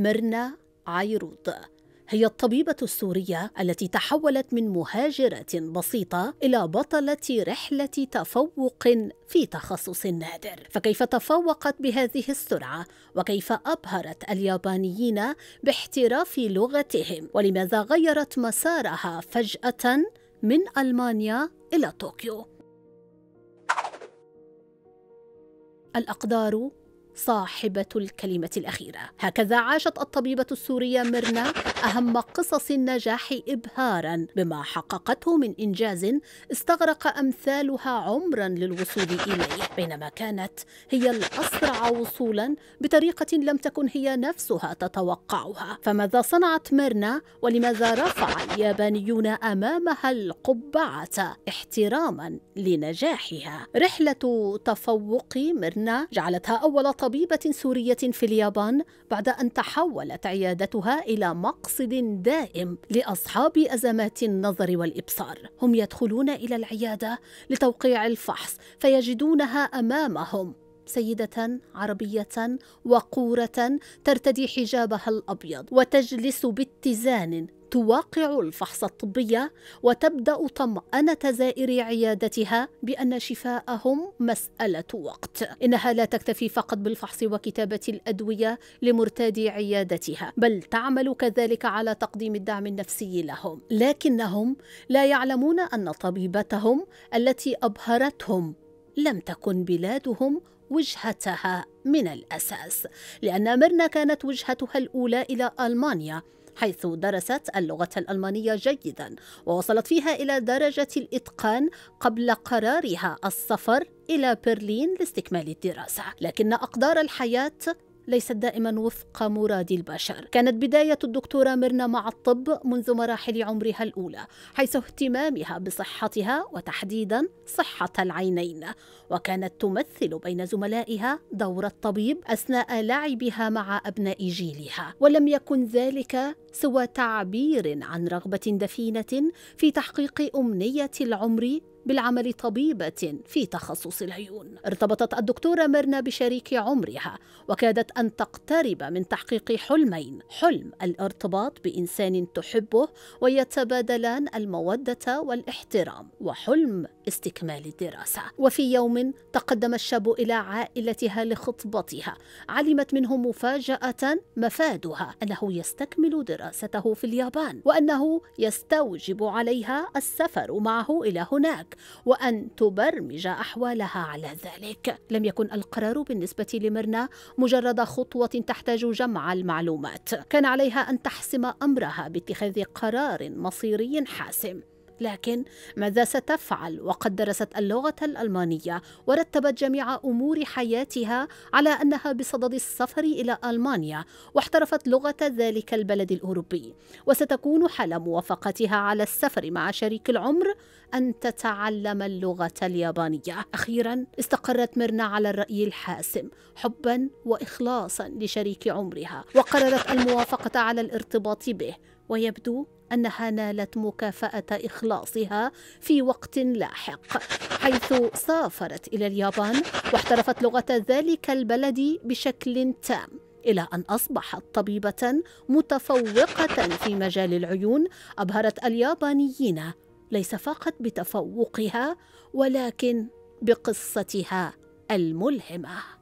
ميرنا عيروط هي الطبيبة السورية التي تحولت من مهاجرة بسيطة إلى بطلة رحلة تفوق في تخصص نادر، فكيف تفوقت بهذه السرعة؟ وكيف أبهرت اليابانيين باحتراف لغتهم؟ ولماذا غيرت مسارها فجأة من ألمانيا إلى طوكيو؟ الأقدار صاحبة الكلمة الأخيرة. هكذا عاشت الطبيبة السورية ميرنا أهم قصص النجاح إبهارا بما حققته من إنجاز استغرق أمثالها عمرا للوصول إليه بينما كانت هي الأسرع وصولا بطريقة لم تكن هي نفسها تتوقعها. فماذا صنعت ميرنا؟ ولماذا رفع اليابانيون أمامها القبعة احتراما لنجاحها؟ رحلة تفوق ميرنا جعلتها أول طبيبة سورية في اليابان بعد أن تحولت عيادتها إلى مقصد دائم لأصحاب أزمات النظر والإبصار. هم يدخلون إلى العيادة لتوقيع الفحص فيجدونها أمامهم. سيدة عربية وقورة ترتدي حجابها الأبيض وتجلس باتزان توقع الفحص الطبي وتبدأ طمأنة زائري عيادتها بأن شفاءهم مسألة وقت. إنها لا تكتفي فقط بالفحص وكتابة الأدوية لمرتادي عيادتها بل تعمل كذلك على تقديم الدعم النفسي لهم. لكنهم لا يعلمون أن طبيبتهم التي أبهرتهم لم تكن بلادهم وجهتها من الأساس لأن مرنا كانت وجهتها الأولى إلى ألمانيا حيث درست اللغة الألمانية جيدا ووصلت فيها إلى درجة الإتقان قبل قرارها السفر إلى برلين لاستكمال الدراسة. لكن أقدار الحياة ليست دائما وفق مراد البشر. كانت بداية الدكتورة ميرنا مع الطب منذ مراحل عمرها الأولى حيث اهتمامها بصحتها وتحديدا صحة العينين. وكانت تمثل بين زملائها دور الطبيب أثناء لعبها مع أبناء جيلها. ولم يكن ذلك سوى تعبير عن رغبة دفينة في تحقيق أمنية العمر بالعمل طبيبة في تخصص العيون. ارتبطت الدكتورة ميرنا بشريك عمرها وكادت أن تقترب من تحقيق حلمين، حلم الارتباط بإنسان تحبه ويتبادلان المودة والإحترام، وحلم استكمال الدراسة. وفي يوم تقدم الشاب إلى عائلتها لخطبتها، علمت منه مفاجأة مفادها أنه يستكمل دراسته في اليابان، وأنه يستوجب عليها السفر معه إلى هناك. وأن تبرمج أحوالها على ذلك لم يكن القرار بالنسبة لمرنا مجرد خطوة تحتاج جمع المعلومات كان عليها أن تحسم أمرها باتخاذ قرار مصيري حاسم لكن ماذا ستفعل؟ وقد درست اللغة الألمانية ورتبت جميع أمور حياتها على أنها بصدد السفر إلى ألمانيا واحترفت لغة ذلك البلد الأوروبي. وستكون حال موافقتها على السفر مع شريك العمر أن تتعلم اللغة اليابانية. أخيرا استقرت ميرنا على الرأي الحاسم حبا واخلاصا لشريك عمرها وقررت الموافقة على الارتباط به ويبدو أنها نالت مكافأة إخلاصها في وقت لاحق حيث سافرت إلى اليابان واحترفت لغة ذلك البلد بشكل تام إلى أن أصبحت طبيبة متفوقة في مجال العيون أبهرت اليابانيين. ليس فقط بتفوقها ولكن بقصتها الملهمة.